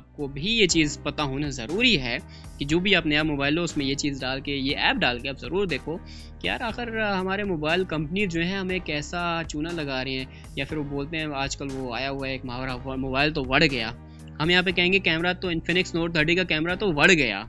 आपको भी ये चीज़ पता होना ज़रूरी है कि जो भी आप नया मोबाइल लो, उसमें ये चीज़ डाल के, ये ऐप डाल के आप ज़रूर देखो कि यार आखिर हमारे मोबाइल कंपनी जो है, हमें कैसा चूना लगा रही हैं? या फिर वो बोलते हैं, आजकल वो आया हुआ है, एक मुहावरा मोबाइल तो बढ़ गया। हम यहाँ पे कहेंगे, कैमरा तो इन्फिनिक्स नोट थर्टी का कैमरा तो बढ़ गया।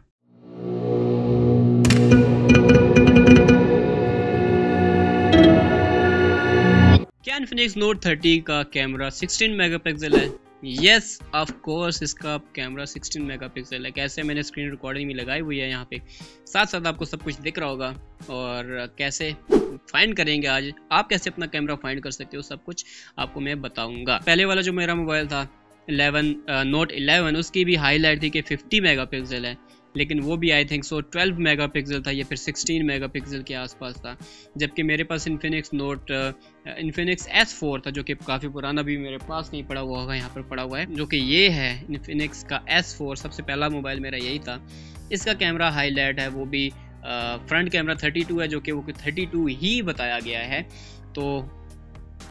क्या इन्फिनिक्स नोट 30 का कैमरा 16 मेगापिक्सल है? यस ऑफ़ कोर्स इसका कैमरा 16 मेगापिक्सल है। कैसे मैंने स्क्रीन रिकॉर्डिंग भी लगाई हुई है यहाँ पे। साथ साथ आपको सब कुछ दिख रहा होगा और कैसे फाइंड करेंगे आज? आप कैसे अपना कैमरा फाइंड कर सकते हो? सब कुछ आपको मैं बताऊँगा। पहले वाला जो मेरा मोबाइल था 11 नोट uh, 11 उसकी भी हाईलाइट थी कि 50 मेगापिक्सल है। लेकिन वो भी आई थिंक सो 12 मेगापिक्सल था या फिर 16 मेगापिक्सल के आसपास था। जबकि मेरे पास Infinix note Infinix S four था, जो कि काफ़ी पुराना भी मेरे पास नहीं पड़ा हुआ होगा, यहाँ पर पड़ा हुआ है, जो कि ये है इन्फिनिक्स का एस फोर सबसे पहला मोबाइल मेरा यही था। इसका कैमरा हाईलाइट है, वो भी फ्रंट कैमरा 32 है, जो कि वो 32 ही बताया गया है। तो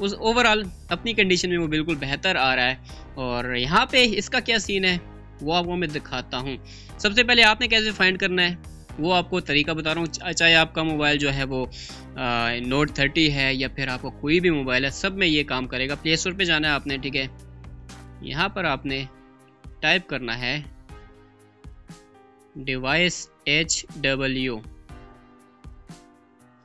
उस ओवरऑल अपनी कंडीशन में वो बिल्कुल बेहतर आ रहा है। और यहाँ पे इसका क्या सीन है? वो आपको मैं दिखाता हूँ। सबसे पहले आपने कैसे फाइंड करना है? वो आपको तरीका बता रहा हूँ। चाहे आपका मोबाइल जो है वो नोट थर्टी है या फिर आपका कोई भी मोबाइल है, सब में ये काम करेगा। प्ले स्टोर पर जाना है आपने, ठीक है? यहाँ पर आपने टाइप करना है डिवाइस एच डब्ल्यू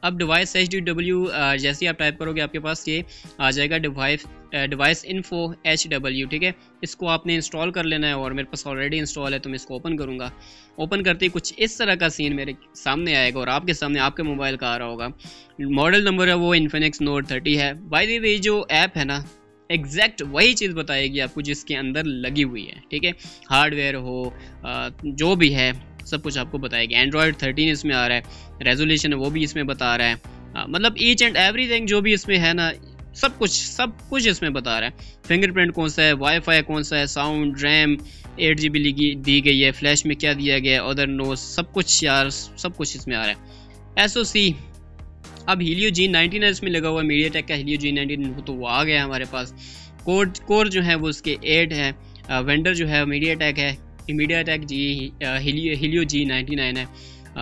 अब डिवाइस एच डी डब्ल्यू जैसे ही आप टाइप करोगे आपके पास ये आ जाएगा device device info H W ठीक है? इसको आपने इंस्टॉल कर लेना है और मेरे पास ऑलरेडी इंस्टॉल है तो मैं इसको ओपन करूँगा। ओपन करते ही कुछ इस तरह का सीन मेरे सामने आएगा और आपके सामने आपके मोबाइल का आ रहा होगा। मॉडल नंबर है वो इन्फिनिक्स नोट थर्टी है। बाई दी जो ऐप है ना एग्जैक्ट वही चीज़ बताएगी आपको जिसके अंदर लगी हुई है, ठीक है? हार्डवेयर हो जो भी है सब कुछ आपको बताएगी एंड्रॉयड थर्टीन इसमें आ रहा है रेजोल्यूशन है वो भी इसमें बता रहा है। आ, मतलब ईच एंड एवरीथिंग जो भी इसमें है ना सब कुछ सब कुछ इसमें बता रहा है। फिंगरप्रिंट कौन सा है वाईफाई कौन सा है sound RAM eight G B दी गई है फ्लैश में क्या दिया गया है अदर नो सब कुछ यार सब कुछ इसमें आ रहा है। एस ओ सी अब हीलियो जी नाइनटीन इसमें लगा हुआ है मीडिया टेक का हीलियो जी नाइनटीन तो वो आ गया हमारे पास। कोर कोर जो है वो उसके एट है। वेंडर जो है मीडिया टेक है। MediaTek G Helio Helio G ninety nine है।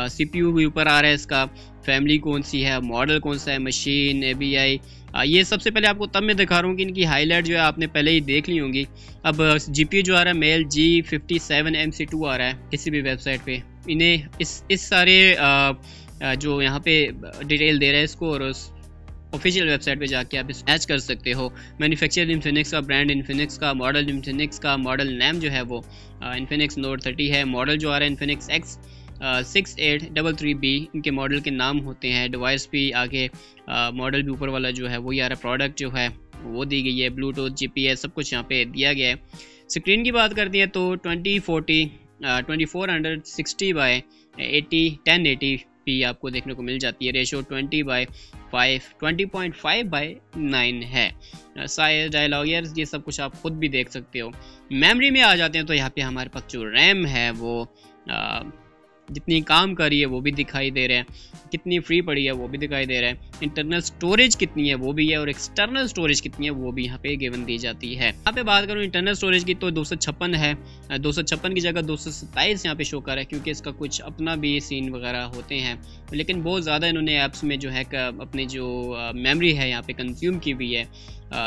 सी पी यू भी ऊपर आ रहा है इसका। फैमिली कौन सी है? मॉडल कौन सा है? मशीन ए बी आई ये सबसे पहले आपको तब मैं दिखा रहा हूँ कि इनकी हाईलाइट जो है आपने पहले ही देख ली होंगी। अब जी पी यू जो आ रहा है Mali G fifty seven M C two आ रहा है किसी भी वेबसाइट पे। इन्हें इस इस सारे आ, जो यहाँ पे डिटेल दे रहे हैं इसको और उस ऑफिशियल वेबसाइट पे जाके आप मैच कर सकते हो। मैन्युफैक्चर इन्फिनिक्स का ब्रांड इन्फिनिक्स का मॉडल इन्फिनिक्स का मॉडल नेम जो है वो इन्फिनिक्स नोट थर्टी है। मॉडल जो आ रहा है Infinix X six eight double three B इनके मॉडल के नाम होते हैं। डिवाइस भी आगे मॉडल भी ऊपर वाला जो है रहा है प्रोडक्ट जो है वो दी गई है। ब्लूटूथ जी पी एस सब कुछ यहाँ पे दिया गया है। स्क्रीन की बात करती हैं तो twenty forty twenty four hundred sixty by eighty ten eighty P आपको देखने को मिल जाती है। Ratio twenty by five twenty point five by nine है। साइज़ डायलॉग ये सब कुछ आप खुद भी देख सकते हो। मेमोरी में आ जाते हैं तो यहाँ पे हमारे पास जो रैम है, वो जितनी काम कर रही है वो भी दिखाई दे रहे हैं। कितनी फ्री पड़ी है वो भी दिखाई दे रहा है। इंटरनल स्टोरेज कितनी है वो भी है और एक्सटर्नल स्टोरेज कितनी है वो भी यहाँ पे गिवन दी जाती है। यहाँ पे बात करूँ इंटरनल स्टोरेज की तो दो सौ छप्पन है। दो सौ छप्पन की जगह दो सौ यहाँ पे शो कर है क्योंकि इसका कुछ अपना भी सीन वगैरह होते हैं। लेकिन बहुत ज़्यादा इन्होंने ऐप्स में जो है अपनी जो मेमरी है यहाँ पे कंज्यूम की हुई है।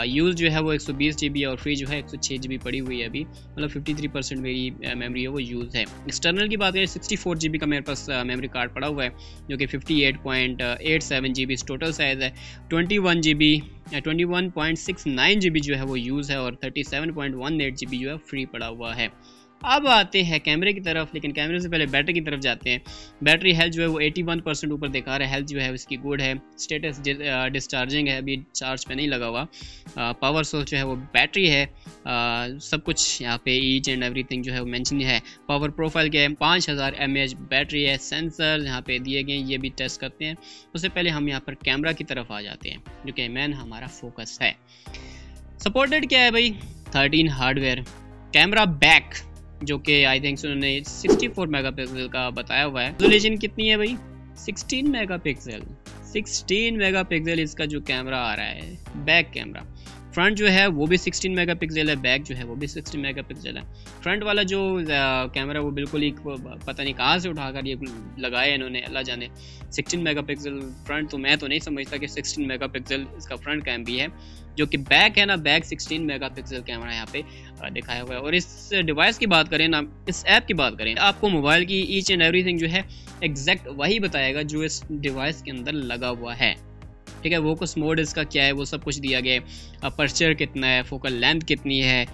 यूज़ जो है वो एक सौ बीस जी बी और फ्री जो है एक सौ छः जी बी पड़ी हुई है अभी। मतलब फिफ्टी थ्री परसेंट मेरी मेमोरी है वो यूज़ है। एक्सटर्नल की बात करें सिक्सटी जी बी का मेरे पास मेमोरी कार्ड पड़ा हुआ है, जो कि fifty eight point eight seven G B total size है। Twenty one G B twenty one point six nine G है वो यूज़ है, और thirty seven point one eight G B जो है फ्री पड़ा हुआ है। अब आते हैं कैमरे की तरफ़ लेकिन कैमरे से पहले बैटरी की तरफ़ जाते हैं। बैटरी हेल्थ जो है वो 81 परसेंट ऊपर दिखा रहा है। हेल्थ जो है उसकी गुड है। स्टेटस डिस्चार्जिंग है। अभी चार्ज पे नहीं लगा हुआ। पावर सोर्स जो है वो बैटरी है। आ, सब कुछ यहाँ पे ईच एंड एवरीथिंग जो है वो मैंशन है। पावर प्रोफ़ाइल के पाँच हज़ार एम बैटरी है। सेंसर यहाँ पे दिए गए ये भी टेस्ट करते हैं। उससे पहले हम यहाँ पर कैमरा की तरफ़ आ जाते हैं जो कि मेन हमारा फोकस है। सपोर्टेड क्या है भाई? थर्टीन हार्डवेयर कैमरा बैक जो कि आई थिंक उन्होंने 64 मेगापिक्सल का बताया हुआ है। रेजोल्यूशन कितनी है भाई? 16 मेगापिक्सल 16 मेगापिक्सल इसका जो कैमरा आ रहा है बैक कैमरा फ्रंट जो है, वो भी 16 मेगापिक्सल है बैक जो है, वो भी 16 मेगापिक्सल है। फ्रंट वाला जो कैमरा वो बिल्कुल ही पता नहीं कहाँ से उठाकर ये लगाया इन्होंने, अल्लाह जाने। 16 मेगापिक्सल फ्रंट तो मैं तो नहीं समझता कि 16 मेगापिक्सल इसका फ्रंट कैम भी है, जो कि बैक है ना बैक 16 मेगापिक्सल कैमरा यहाँ पे दिखाया हुआ है। और इस डिवाइस की बात करें ना, इस ऐप की बात करें, आपको मोबाइल की ईच एंड एवरीथिंग जो है एग्जैक्ट वही बताएगा जो इस डिवाइस के अंदर लगा हुआ है। ठीक है वोकस मोड इसका क्या है वो सब कुछ दिया गया है। अपर्चर कितना है फोकल लेंथ कितनी है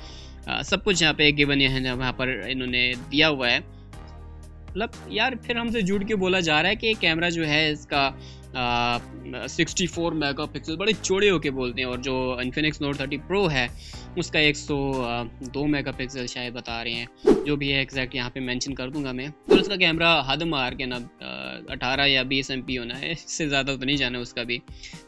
आ, सब कुछ यहाँ पे गिवन है वहाँ पर इन्होंने दिया हुआ है। मतलब यार फिर हमसे जुड़ के बोला जा रहा है कि कैमरा जो है इसका सिक्सटी फोर मेगा पिक्सल बड़े चौड़े होके बोलते हैं और जो इन्फिनिक्स नोट थर्टी प्रो है उसका एक सौ दो मेगा पिक्सल शायद बता रहे हैं जो भी है एग्जैक्ट यहाँ पे मेंशन कर दूँगा मैं। तो उसका कैमरा हद मार के ना अठारह या बीस एम होना है, इससे ज़्यादा तो नहीं जाना है उसका भी।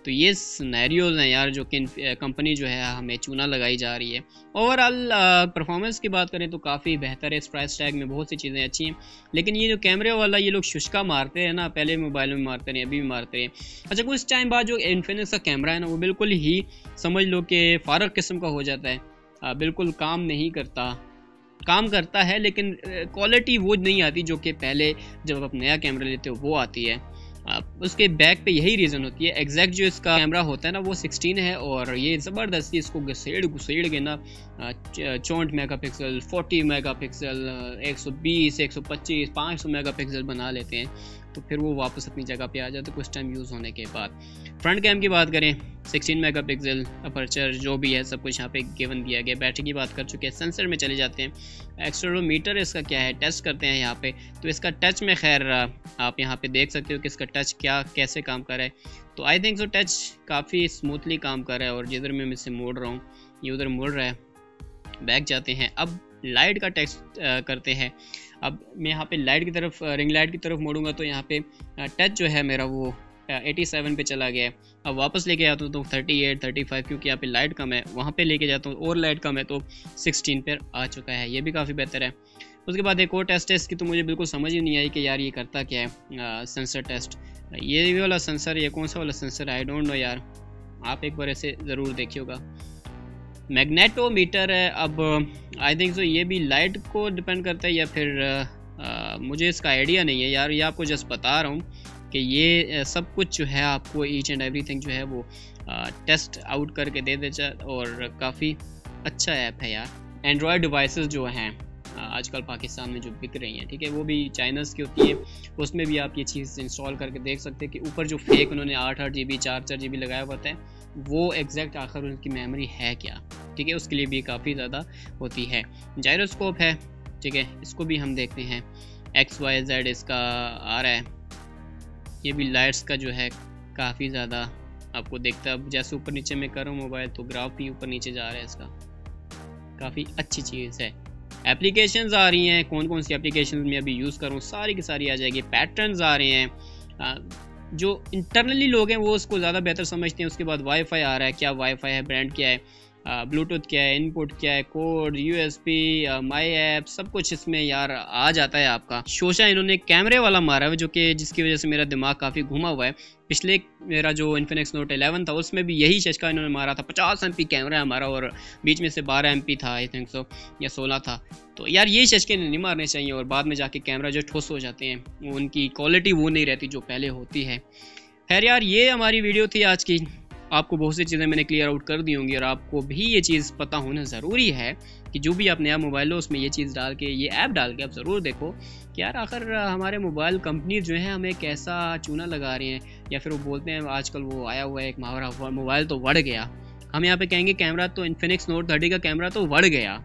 तो ये स्नैरियोज हैं यार जो कि कंपनी जो है, हमें चूना लगाई जा रही है। ओवरऑल परफॉर्मेंस की बात करें तो काफ़ी बेहतर है। इस प्राइस टैग में बहुत सी चीज़ें अच्छी हैं। लेकिन ये जो कैमरे वाला ये लोग शुष्का मारते हैं ना, पहले मोबाइल में मारते रहे, अभी भी मारते हैं अच्छा कुछ टाइम बाद जो इन्फिनिक्स का कैमरा है ना, वो बिल्कुल ही समझ लो कि फ़ारक किस्म का हो जाता है। बिल्कुल काम नहीं करता। काम करता है, लेकिन क्वालिटी वो नहीं आती जो कि पहले जब आप नया कैमरा लेते हो, वो आती है। उसके बैक पे यही रीज़न होती है। एग्जैक्ट जो इसका कैमरा होता है ना, वो 16 है और ये ज़बरदस्ती इसको घसेड़ घुसेड़ के ना चौंठ megapixel forty megapixel एक सौ बीस, एक सौ पच्चीस, पाँच सौ मेगा पिक्सल बना लेते हैं। तो फिर वो वापस अपनी जगह पे आ जाते कुछ टाइम यूज़ होने के बाद। फ्रंट कैम की बात करें 16 मेगापिक्सल अपर्चर जो भी है, सब कुछ यहाँ पे गिवन दिया गया। बैटरी की बात कर चुके हैं सेंसर में चले जाते हैं। एक्सट्रोमीटर इसका क्या है? टेस्ट करते हैं यहाँ पे। तो इसका टच में खैर, आप यहाँ पे देख सकते हो कि इसका टच क्या, कैसे काम कर रहा है। तो आई थिंक सो टच काफ़ी स्मूथली काम कर रहा है और जिधर मैं इसे मोड़ रहा हूँ, ये उधर मुड़ रहा है। बैक जाते हैं। अब लाइट का टेस्ट करते हैं। अब मैं यहाँ पे लाइट की तरफ़ रिंग लाइट की तरफ़ मोड़ूँगा तो यहाँ पे टच जो है मेरा वो 87 पे चला गया है। अब वापस लेके आता हूँ तो 38, 35 क्योंकि यहाँ पे लाइट कम है वहाँ पे लेके जाता हूँ और लाइट कम है तो 16 पर आ चुका है ये भी काफ़ी बेहतर है। उसके बाद एक और टेस्ट है इसकी तो मुझे बिल्कुल समझ ही नहीं आई कि यार ये करता क्या है सेंसर टेस्ट ये वाला सेंसर ये कौन सा वाला सेंसर आई डोंट नो यार आप एक बार ऐसे ज़रूर देखिएगा। मैग्नेटोमीटर है अब आई थिंक सो ये भी लाइट को डिपेंड करता है या फिर आ, मुझे इसका आइडिया नहीं है यार ये आपको जस्ट बता रहा हूँ कि ये सब कुछ जो है आपको ईच एंड एवरीथिंग जो है वो आ, टेस्ट आउट करके दे दे और काफ़ी अच्छा ऐप है यार। एंड्रॉयड डिवाइसेस जो हैं आजकल पाकिस्तान में जो बिक रही हैं ठीक है वो भी चाइनस की होती है। उसमें भी आप ये चीज़ इंस्टॉल करके देख सकते हैं कि ऊपर जो फेक उन्होंने आठ आठ जी बी चार चार जी बी लगाया होता है वो एग्जैक्ट आखिर उनकी मेमोरी है क्या? ठीक है, उसके लिए भी काफ़ी ज़्यादा होती है। जायरोस्कोप है, ठीक है, इसको भी हम देखते हैं। एक्स वाई जेड इसका आ रहा है। ये भी लाइट्स का जो है, काफ़ी ज़्यादा आपको देखता है। अब जैसे ऊपर नीचे में करूँ मोबाइल तो ग्राफ भी ऊपर नीचे जा रहा है इसका। काफ़ी अच्छी चीज़ है। एप्लीकेशंस आ रही हैं कौन कौन सी एप्लीकेशन में अभी यूज़ करूँ सारी की सारी आ जाएगी। पैटर्न्स आ रहे हैं। जो इंटरनली लोग हैं, वो उसको ज़्यादा बेहतर समझते हैं। उसके बाद वाईफाई आ रहा है, क्या वाईफाई है ब्रांड क्या है? ब्लूटूथ क्या है, इनपुट क्या है, कोड यूएसपी माई ऐप सब कुछ इसमें यार आ जाता है आपका। शोशा इन्होंने कैमरे वाला मारा है जो कि जिसकी वजह से मेरा दिमाग काफ़ी घुमा हुआ है। पिछले मेरा जो इन्फिनिक्स नोट 11 था, उसमें भी यही चचका इन्होंने मारा था। पचास एम कैमरा है हमारा, और बीच में से बारह एम था आई थिंक सो या सोलह था। तो यार ये चचके नहीं मारने चाहिए, और बाद में जाके कैमरा जो ठोस हो जाते हैं उनकी क्वालिटी वो नहीं रहती जो पहले होती है। खैर यार, ये हमारी वीडियो थी आज की। आपको बहुत सी चीज़ें मैंने क्लियर आउट कर दी होंगी और आपको भी ये चीज़ पता होना ज़रूरी है कि जो भी आप नया मोबाइल हो उसमें ये चीज़ डाल के, ये ऐप डाल के आप ज़रूर देखो कि यार आखिर हमारे मोबाइल कंपनी जो है हमें कैसा चूना लगा रही हैं? या फिर वो बोलते हैं, आजकल वो आया हुआ है, एक मुहावरा मोबाइल तो बढ़ गया। हम यहाँ पे कहेंगे कैमरा तो इन्फिनिक्स नोट थर्टी का कैमरा तो बढ़ गया।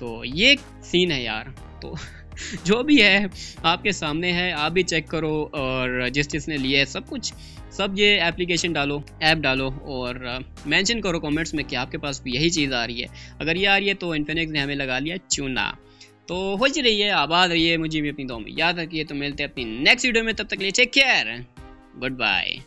तो ये सीन है यार। तो जो भी है, आपके सामने है, आप भी चेक करो और जिस जिसने लिया है सब कुछ, सब ये एप्लीकेशन डालो ऐप डालो और मेंशन करो कमेंट्स में कि आपके पास भी यही चीज़ आ रही है। अगर ये आ रही है तो इन्फिनिक्स ने हमें लगा लिया चूना। तो हो ही रही है आबाद रही है मुझे भी अपनी दो में याद रखिए तो मिलते हैं अपनी नेक्स्ट वीडियो में, तब तक लिए टेक केयर गुड बाय